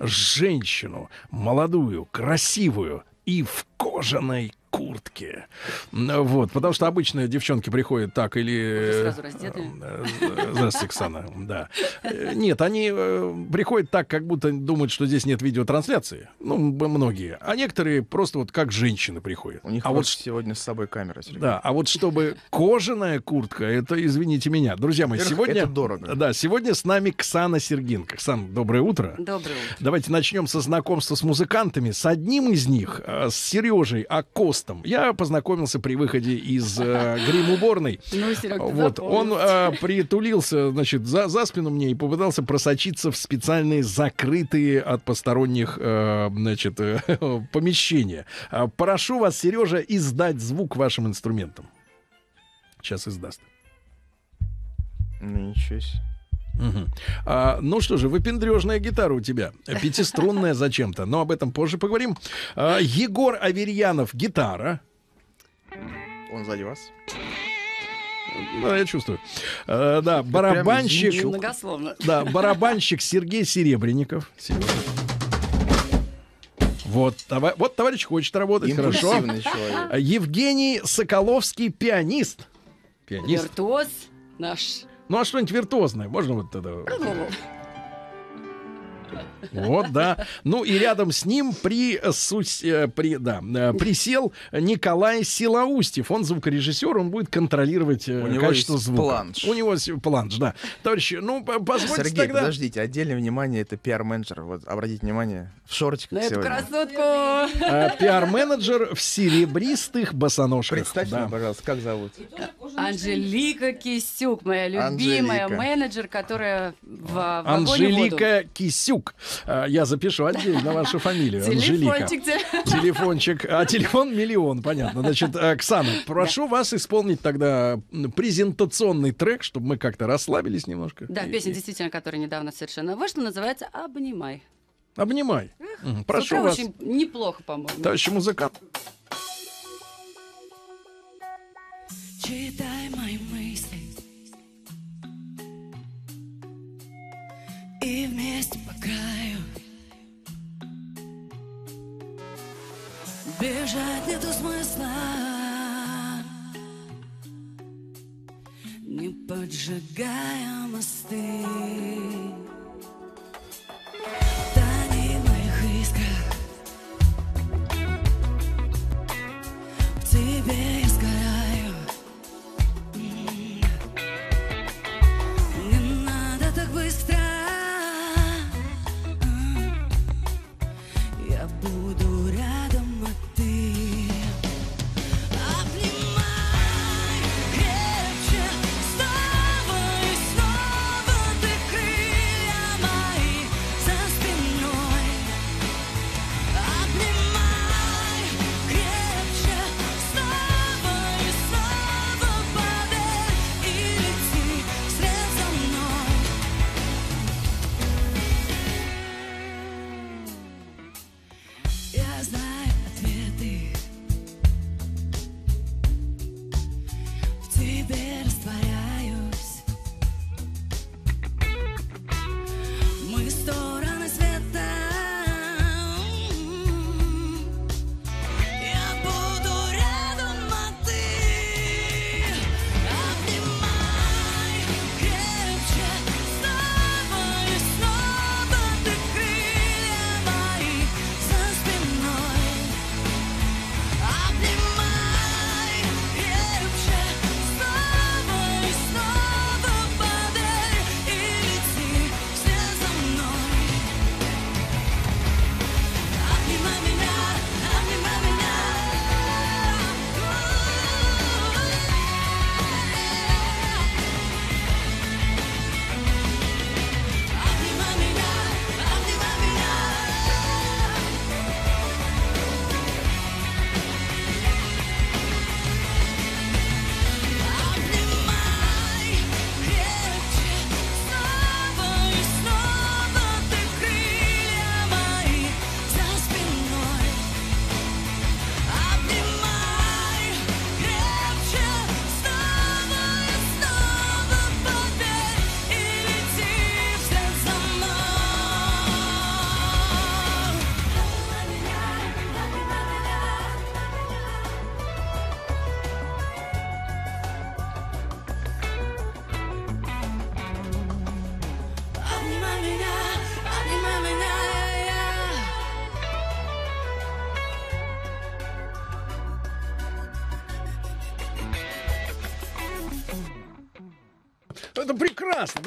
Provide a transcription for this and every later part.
женщину, молодую, красивую и в кожаной куртке. Вот, потому что обычно девчонки приходят так или... Э, здравствуйте, Оксана, да. Э, нет, они э, приходят так, как будто думают, что здесь нет видеотрансляции. Ну, многие. А некоторые просто вот как женщины приходят. У них а вот сегодня с собой камера, Сергей. Да, а вот чтобы кожаная куртка, это, извините меня. Друзья мои, сегодня... Это дорого. Да, сегодня с нами Ксана Сергинка. Ксан, доброе утро. Доброе утро. Давайте начнем со знакомства с музыкантами. С одним из них, с Сережей Акостом, я познакомился при выходе из э, грим-уборной. Ну, Серег, вот, он э, притулился, значит, за, за спину мне и попытался просочиться в специальные закрытые от посторонних, э, значит, э, помещения. А, прошу вас, Сережа, издать звук вашим инструментом. Сейчас издаст. Ну, ничего себе. Угу. А, ну что же, выпендрежная гитара у тебя. Пятиструнная зачем-то. Но об этом позже поговорим. А, Егор Аверьянов, гитара. Он сзади вас. Да, я чувствую. А, да, барабанщик. Да, барабанщик Сергей Серебренников. Вот, това, вот товарищ хочет работать, хорошо. Человек. Евгений Соколовский, пианист. Пианист. Виртуоз наш. Ну а что-нибудь виртуозное можно вот тогда? Вот, да. Ну и рядом с ним при, э, при, да, э, присел Николай Силаустьев. Он звукорежиссер, он будет контролировать э, У него качество есть звука. планш. У него есть планш, да. Товарищи, ну позвольте Сергей, тогда... подождите, отдельное внимание, это пиар-менеджер. Вот обратите внимание, в шортиках На эту красотку! А, пиар-менеджер в серебристых босоножках. Представьте да. мне, пожалуйста, как зовут? Анжелика Кисюк, моя любимая Анжелика. менеджер, которая в, в Анжелика Кисюк. А, я запишу отдельно вашу фамилию. Телефончик. Телефончик. А телефон миллион, понятно. Значит, Оксана, прошу вас исполнить тогда презентационный трек, чтобы мы как-то расслабились немножко. Да, песня действительно, которая недавно совершенно вышла, называется «Обнимай». Обнимай. Прошу вас. очень неплохо, по-моему. Товарищ музыкант. Читай смысла Не поджигая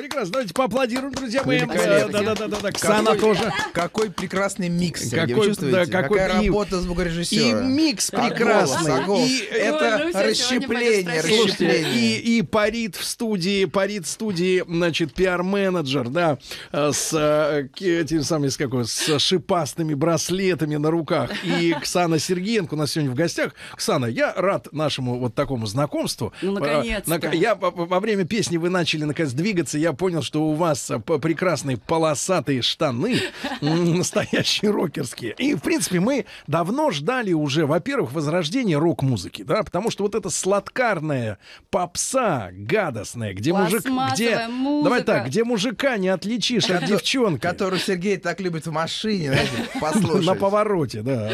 прекрасно. Давайте поаплодируем, друзья мои. Великолепно. Да, да, да, да, да. Ксана Какой- тоже. Какой прекрасный микс, Сергей, Какой- вы чувствуете? да, какой- Какая и- работа И звукорежиссера. микс А прекрасный. голос, а голос. И, Это Ой, ну расщепление, расщепление. и, и парит в студии, парит в студии, значит, пиар-менеджер, да, с э, этим самыми, с какой, с шипастыми браслетами на руках. И Ксана Сергеенко у нас сегодня в гостях. Ксана, я рад нашему вот такому знакомству. Ну, Э, наконец-то. на- Я во- во время песни вы начали наконец двигаться, я понял, что у вас э, прекрасные полосатые штаны, настоящие рокерские. И, в принципе, мы давно ждали уже, во-первых, возрождения рок-музыки, да, потому что вот эта сладкарная попса гадостная, где мужик, где, музыка. давай так, где мужика не отличишь от девчонки. Который Сергей так любит в машине, послушать. На повороте, да.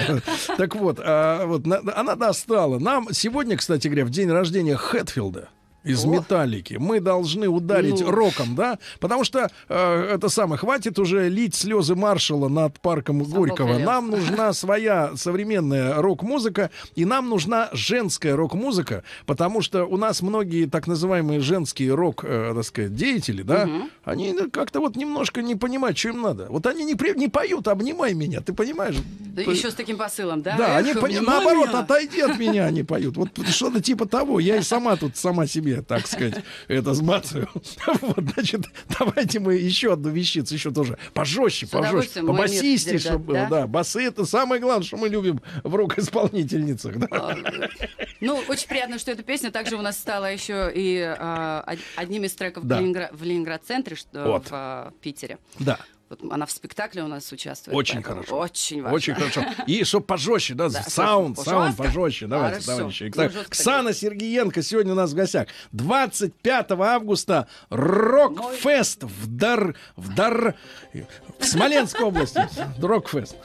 Так вот, а, она достала. Нам сегодня, кстати говоря, в день рождения Хэтфилда из Металлики. Мы должны ударить Ну. роком, да? Потому что э, это самое, хватит уже лить слезы маршала над парком Горького. велел. Нам нужна своя современная рок-музыка, и нам нужна женская рок-музыка, потому что у нас многие так называемые женские рок, э, так сказать, деятели, да, они ну, как-то вот немножко не понимают, что им надо. Вот они не, при- не поют, обнимай меня, ты понимаешь? Да Еще с таким посылом, да? Да, они Эх, пони- внимание! наоборот, отойди от меня, они поют. Вот что-то типа того. Я и сама тут сама себе, так сказать, это смацаю. Вот, значит, давайте мы еще одну вещицу, еще тоже пожестче, пожестче, побасистей, чтобы было. ребят, Да, басы это самое главное, что мы любим в рок-исполнительницах. да. Ну, очень приятно, что эта песня также у нас стала еще и а, од- одним из треков Да. в, Ленингра- в Ленинград-центре, что Вот. в а, Питере. Да. Вот она в спектакле у нас участвует. Очень поэтому хорошо. Очень важно. Очень хорошо. И чтобы пожестче, да, Да, саунд, саунд пожестче. Давайте, Хорошо. товарищи. Ну, Ксана Сергеенко сегодня у нас в гостях. 25 августа Рок-фест в Дар... В Дар... В Смоленской области. Рок-фест.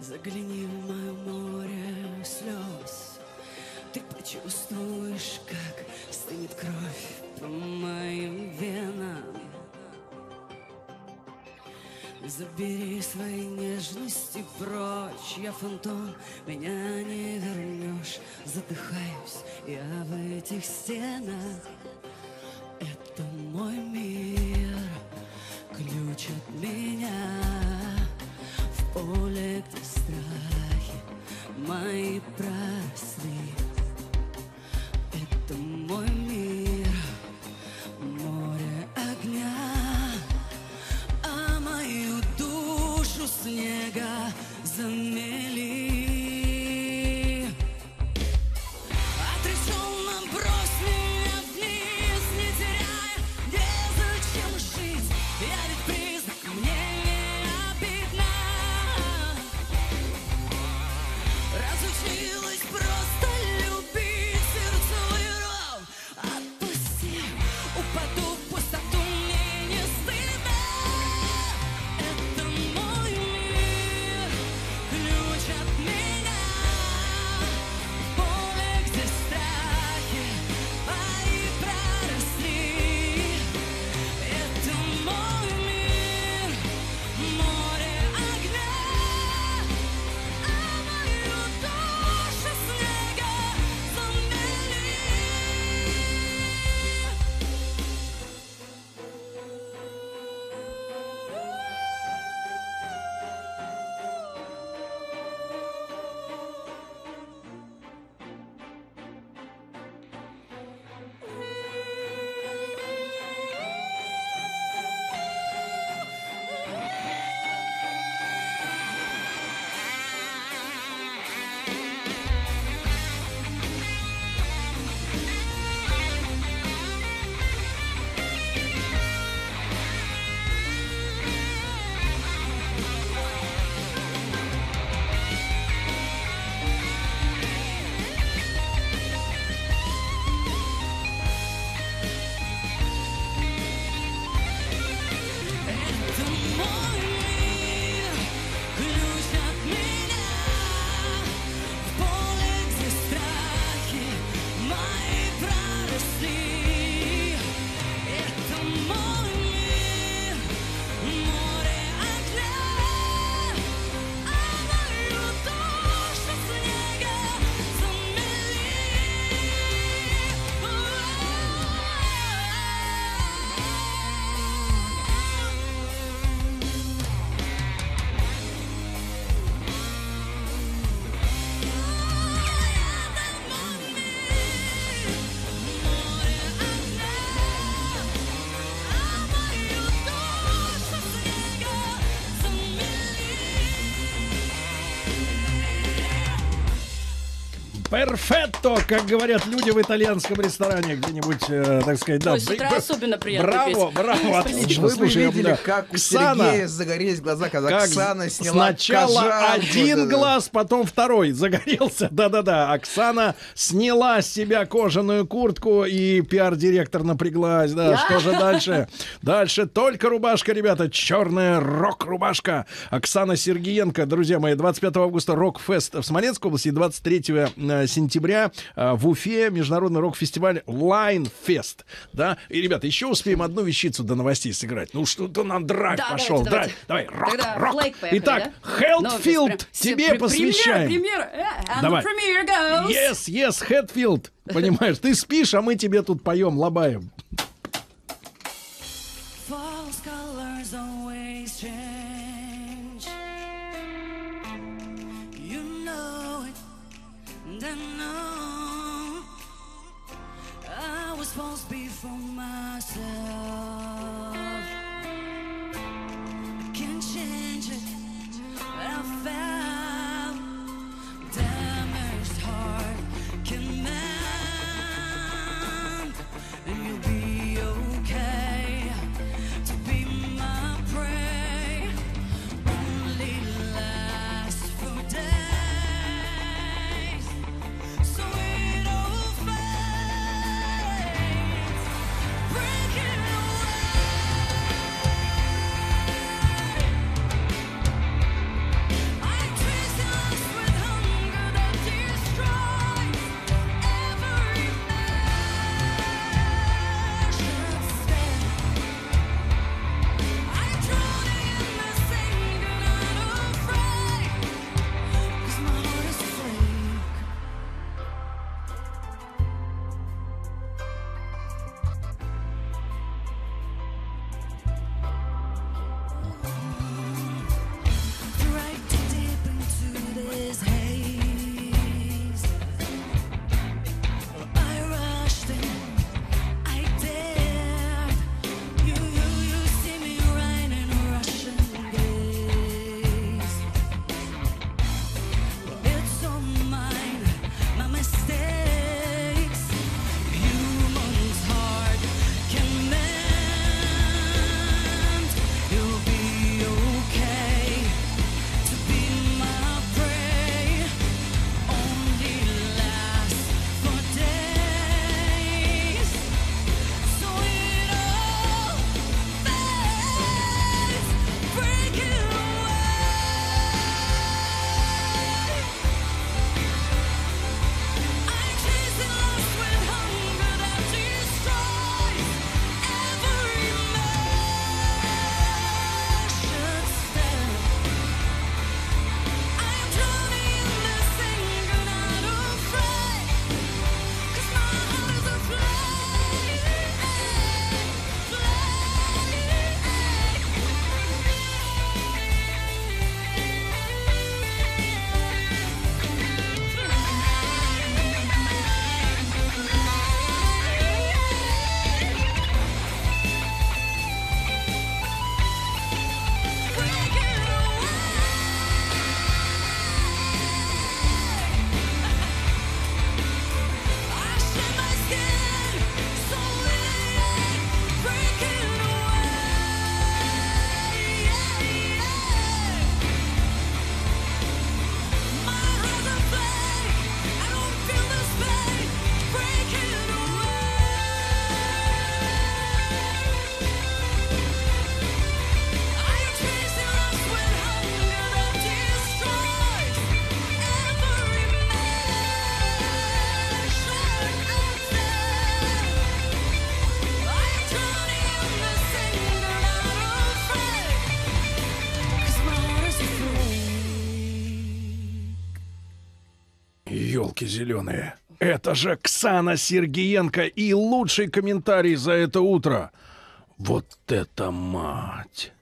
Загляни в мое море слез Ты почувствуешь, как стынет кровь по моим венам. Забери свои нежности прочь Я фантом, меня не вернешь. Задыхаюсь я в этих стенах Перфетто, как говорят люди в итальянском ресторане где-нибудь, э, так сказать, да. Ой, с утра Б- особенно приятно Браво, петь. браво, отлично. Вы бы Слушай, видели, да. как у Оксана, Сергея загорелись глаза, когда как Оксана сняла сначала кожанку. один Да-да-да. глаз, потом второй загорелся. Да-да-да. Оксана сняла с себя кожаную куртку, и пиар-директор напряглась. Да, что же дальше? Дальше только рубашка, ребята. Черная рок-рубашка. Оксана Сергиенко, друзья мои, 25 августа рок-фест в Смоленской области, 23 э, сентября э, в Уфе международный рок-фестиваль Line Fest. Да? И, ребята, еще успеем одну вещицу до новостей сыграть. Ну что-то нам драйв Да, пошел. давайте. Давай, рок, Тогда рок. Блейк поехали, Итак, да? Хелтфилд, прям- тебе пр- посвящаем. Премьера, премьера. э, Давай. Yes, yes, Хэтфилд. Понимаешь, ты спишь, а мы тебе тут поем, лобаем. Елки зеленые. Это же Ксана Сергиенко и лучший комментарий за это утро. Вот это мать!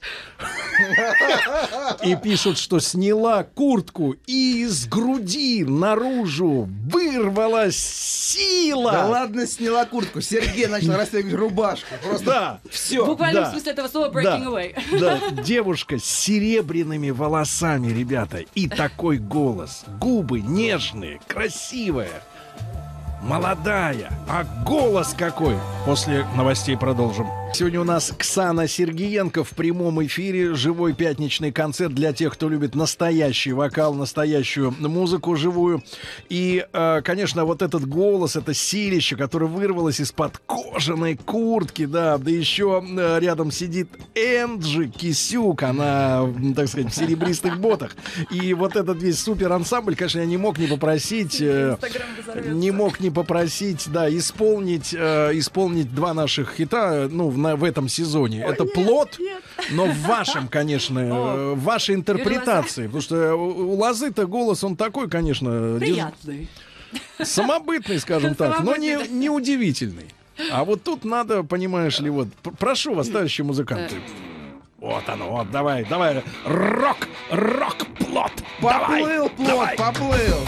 И пишут, что сняла куртку и из груди наружу вырвалась сила. Да ладно, сняла куртку. Сергей начал расстегивать рубашку. Просто Да. все. В буквальном да. смысле этого слова breaking Да, away. да, девушка с серебряными волосами, ребята, и такой голос. Губы нежные, красивая. Молодая, а голос какой. После новостей продолжим. Сегодня у нас Ксана Сергиенко в прямом эфире. Живой пятничный концерт для тех, кто любит настоящий вокал, настоящую музыку живую. И, э, конечно, вот этот голос, это силище, которое вырвалось из-под кожаной куртки, да, да еще э, рядом сидит Энджи Кисюк, она, так сказать, в серебристых ботах. И вот этот весь супер ансамбль, конечно, я не мог не попросить, э, не мог не попросить, да, исполнить, э, исполнить два наших хита, ну, в, на- в этом сезоне. Это плод, но в вашем, конечно, э, в вашей интерпретации, потому что у, у Лозы-то голос он такой, конечно, дез- Приятный. самобытный, скажем так, но не, не удивительный. А вот тут надо, понимаешь ли, вот, прошу вас, товарищи музыканты. Вот оно, вот, давай, давай, рок, рок, плод, давай, Поплыл плод, давай. поплыл.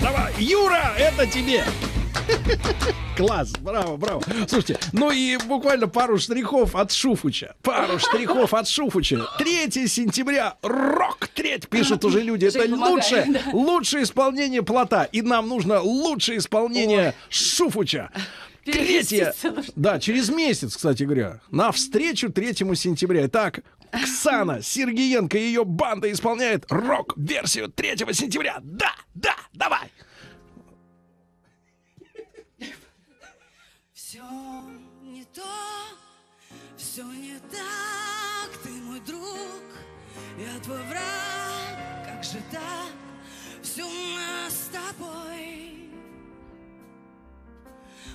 Давай, Юра, это тебе! Класс, браво, браво. Слушайте, ну и буквально пару штрихов от Шуфуча. Пару штрихов от Шуфуча. 3 сентября, рок треть, пишут уже люди. Это лучшее, лучшее исполнение плота. И нам нужно лучшее исполнение Шуфуча. Третье, да, через месяц, кстати говоря, на встречу 3 сентября. Итак, Ксана Сергиенко и ее банда исполняет рок-версию 3 сентября. Да, да,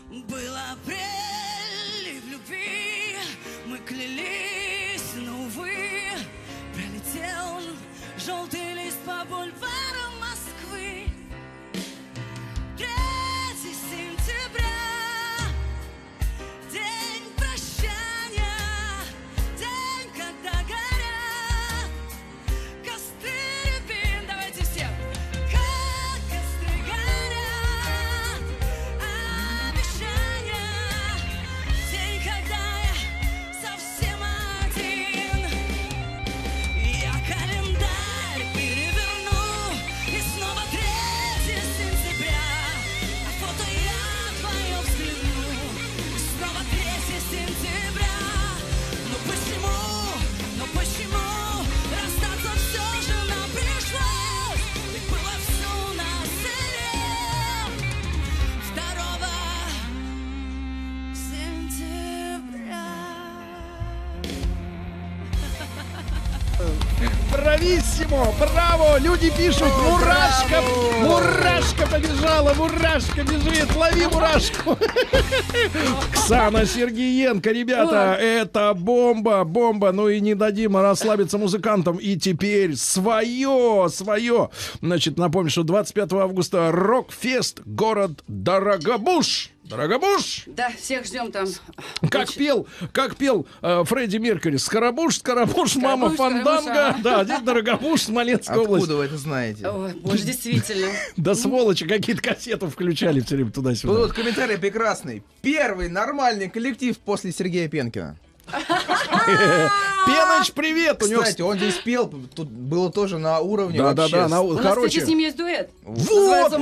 Был апрель и в любви. Мы клялись, Брависсимо! Браво! Люди пишут, мурашка! Мурашка побежала! Мурашка бежит! Лови мурашку! Оксана Сергиенко, ребята, это бомба, бомба. Ну и не дадим расслабиться музыкантам. И теперь свое, свое. Значит, напомню, что 25 августа Рок-фест, город Дорогобуш. Дорогобуш! Да, всех ждем там. Как Очень... пел, как пел э, Фредди Меркьюри. Скоробуш, Скоробуш, мама Фанданга. А. Да, здесь Дорогобуш, Смоленская область. Откуда вы это знаете? Ой, боже, действительно. Да сволочи, какие-то кассеты включали все время туда-сюда. Вот комментарий прекрасный. Первый нормальный коллектив после Сергея Пенкина. Пеныч, привет! Кстати, он здесь пел, тут было тоже на уровне Да, да, да, У нас, кстати, с ним есть дуэт. Вот,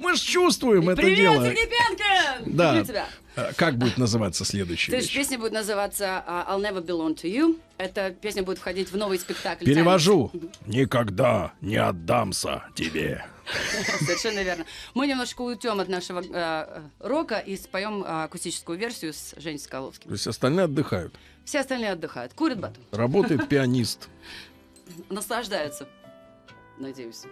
мы же чувствуем это дело. Привет, Сергей Пенкин! Да. Э, как будет называться следующая То есть песня будет называться uh, I'll Never Belong to You. Эта песня будет входить в новый спектакль. Перевожу. Никогда не отдамся тебе. Совершенно верно. Мы немножко уйдем от нашего э, рока и споем э, акустическую версию с Женей Соколовским. То есть остальные отдыхают? Все остальные отдыхают. Курят батон. Работает пианист. Наслаждаются. Надеюсь.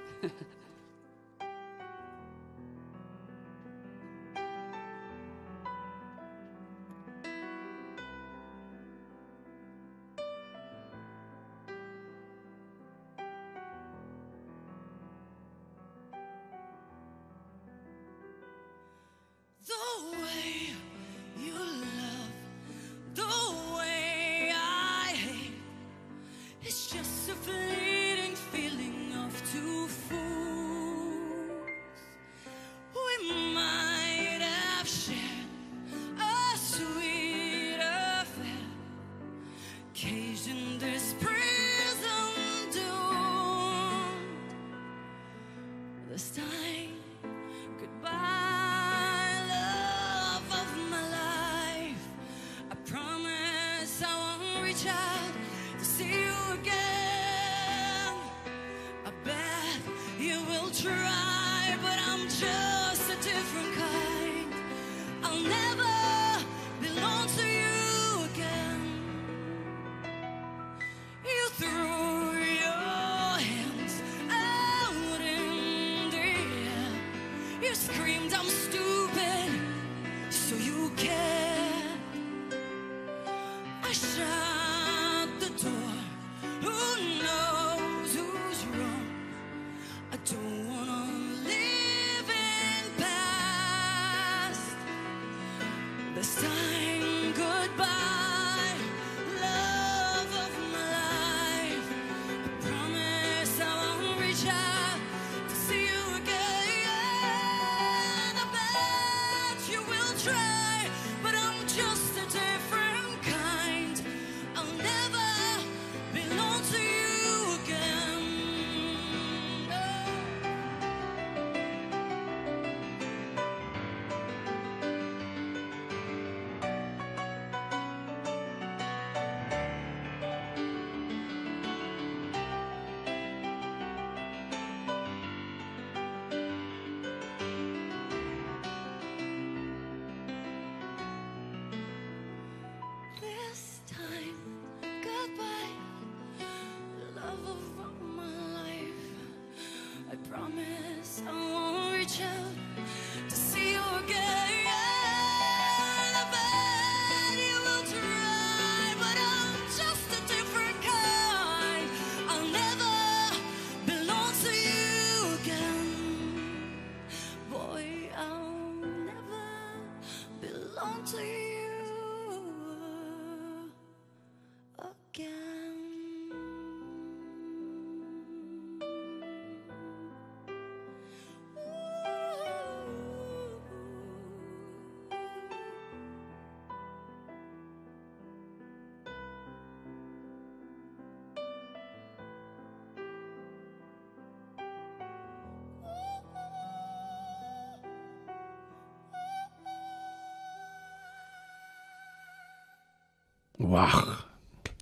Вах!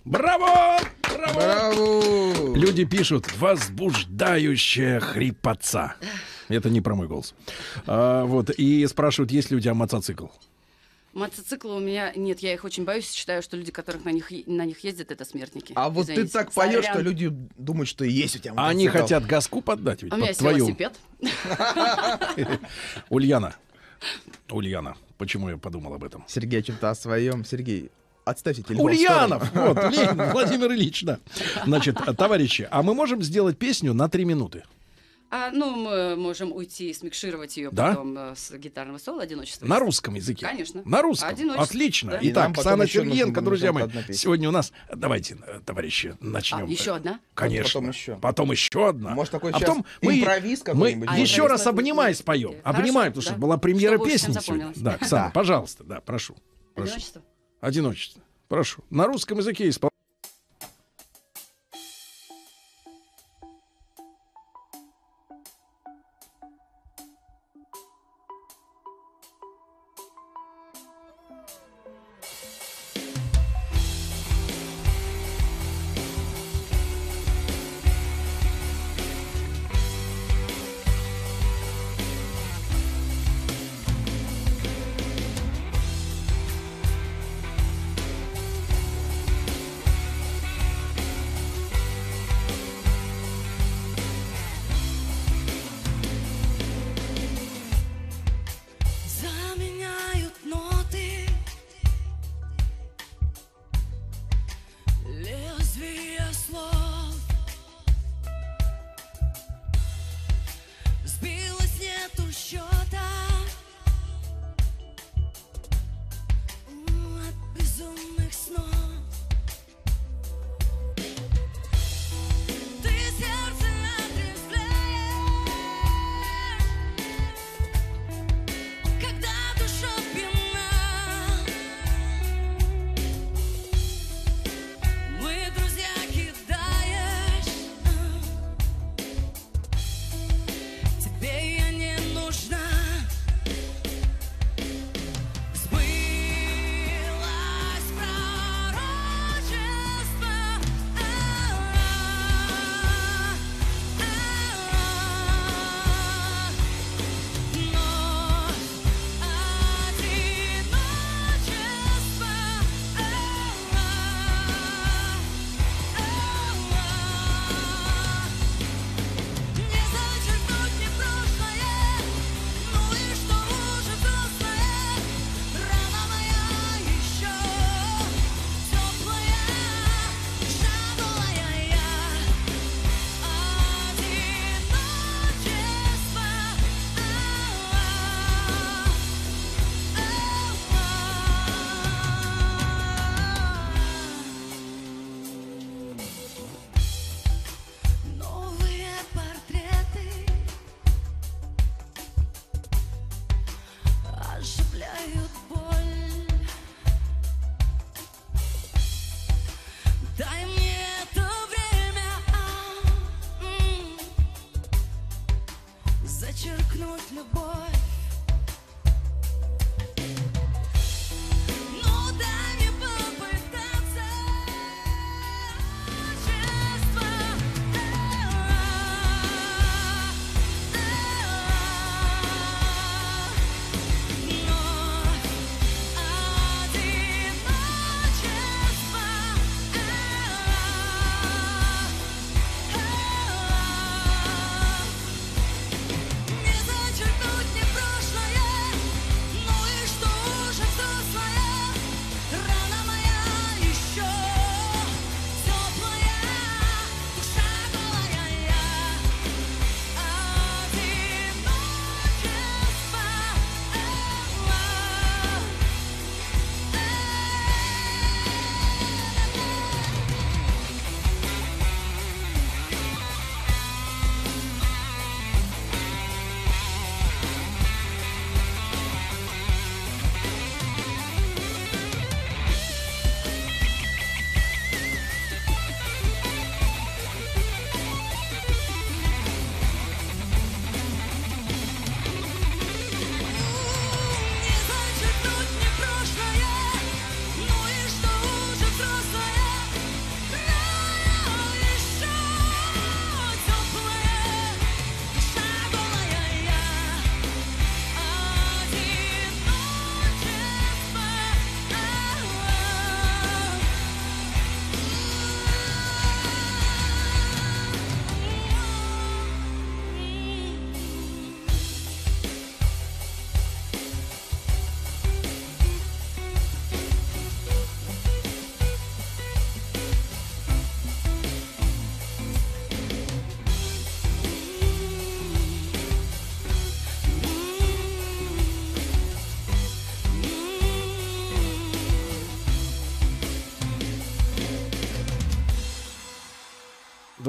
Браво! Браво! Браво! Люди пишут возбуждающая хрипотца. Это не про мой голос. А, вот и спрашивают, есть ли у тебя мотоцикл. Мотоциклы у меня нет, я их очень боюсь. Считаю, что люди, которых на них, на них ездят, это смертники. А вот ты так поешь, что люди думают, что есть у тебя мотоцикл. Они хотят газку поддать ведь а у меня есть твою. велосипед. Ульяна. Ульяна. Почему я подумал об этом? Сергей что-то о своем. Сергей, Отставьте телефон. Ульянов! Вот, Ленин, Владимир Ильич, да. Значит, товарищи, а мы можем сделать песню на три минуты? А, ну, мы можем уйти и смикшировать ее Да? потом э, с гитарного соло «Одиночество». На русском языке. Конечно. На русском. Одиночество, Отлично. да. Итак, Сана Сергеенко, друзья мои, сегодня у нас... Давайте, э, товарищи, начнем. А, еще одна? Конечно. Потом еще. Потом еще одна. Может, такой а потом мы, импровиз мы какой-нибудь А, еще раз мы обнимай споем. Обнимай, Хорошо, потому что была премьера песни сегодня. Да, Оксана, пожалуйста, да, прошу. прошу. «Одиночество». Одиночество. Прошу. На русском языке исполняй.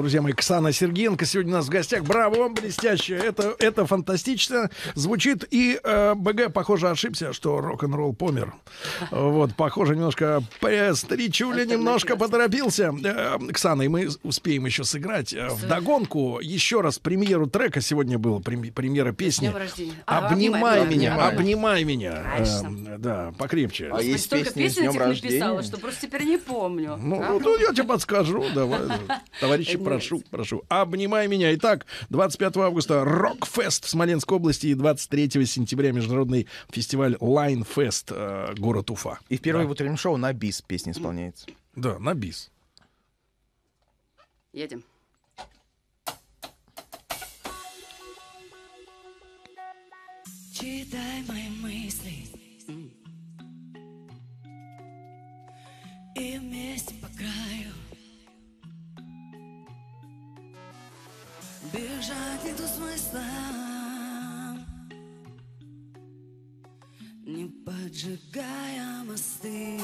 Друзья мои, Ксана Сергеенко сегодня у нас в гостях. Браво, блестяще. Это, это фантастично звучит. И э, БГ, похоже, ошибся, что рок-н-ролл помер. Вот, похоже, немножко старичуля немножко поторопился. Э, Ксана, и мы успеем еще сыграть. Э, в догонку еще раз премьеру трека сегодня был, премьера песни. Обнимай меня, обнимай меня. Э, да, покрепче. А есть песни с днем рождения? что просто теперь не помню. Ну, ну я тебе подскажу, давай. Товарищи, прошу, прошу. Обнимай меня. Итак, 25 августа Рокфест в Смоленской области и 23 сентября международный фестиваль Лайнфест, э, город Уфа. И в первое да. утреннем шоу на бис песня исполняется. Да, на бис. Едем. Читай мои мысли И вместе по краю Бежать нету смысла. Не поджигая мосты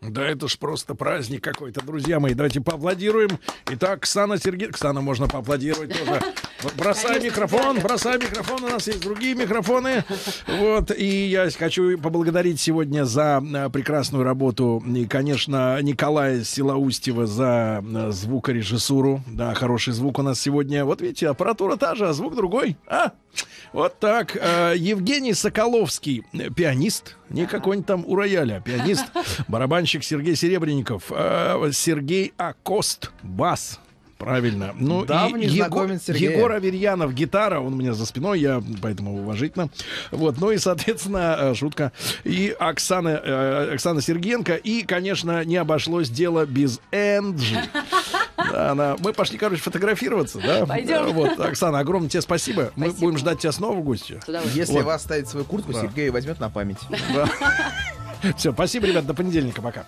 Да это ж просто праздник какой-то, друзья мои. Давайте поаплодируем. Итак, Ксана Сергей... Ксана можно поаплодировать тоже. Бросай микрофон, бросай микрофон. У нас есть другие микрофоны. Вот. И я хочу поблагодарить сегодня за э, прекрасную работу. И, конечно, Николая Силаустьева за э, звукорежиссуру. Да, хороший звук у нас сегодня. Вот видите, аппаратура та же, а звук другой. А? Вот так. Э, Евгений Соколовский, пианист, не какой-нибудь там у рояля, пианист, барабанщик Сергей Серебренников, Сергей Акост, бас. Правильно. Ну Давний и Его-. Егор Аверьянов, гитара, он у меня за спиной, я поэтому уважительно. Вот, ну и, соответственно, э, шутка. И Оксана, э, Оксана Сергенко. И, конечно, не обошлось дело без Энджи. Да, она... Мы пошли, короче, фотографироваться, да? Пойдем. Вот, Оксана, огромное тебе спасибо. Мы Спасибо. будем ждать тебя снова в гости. Если Вот. вас ставить свою куртку, Да. Сергей возьмет на память. Все, спасибо, ребят, до понедельника, пока.